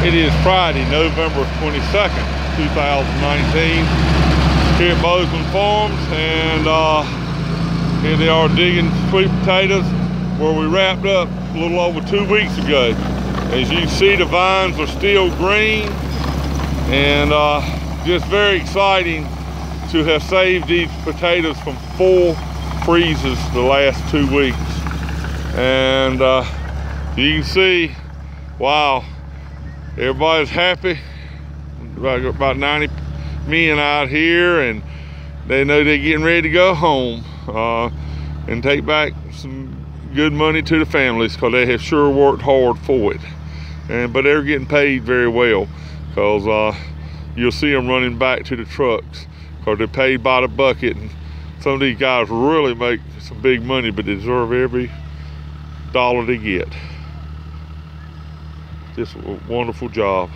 It is Friday, November 22nd, 2019, here at Boseman Farms, and uh, here they are digging sweet potatoes where we wrapped up a little over two weeks ago. As you can see, the vines are still green, and uh, just very exciting to have saved these potatoes from four freezes the last two weeks. And uh, you can see, wow, everybody's happy. About, about 90 men out here and they know they're getting ready to go home uh, and take back some good money to the families because they have sure worked hard for it. And But they're getting paid very well because uh, you'll see them running back to the trucks because they're paid by the bucket. And some of these guys really make some big money, but they deserve every dollar they get. A wonderful job.